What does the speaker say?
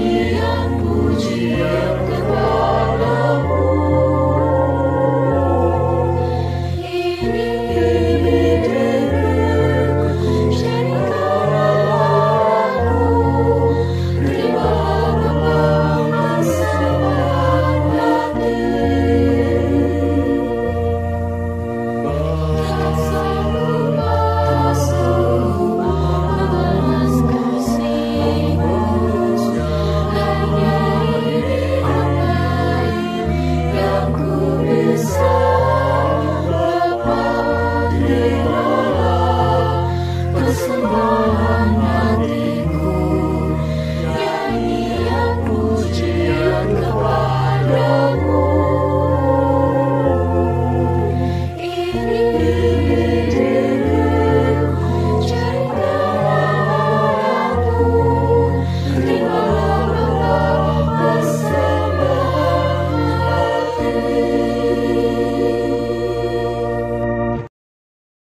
一言不寄。soul.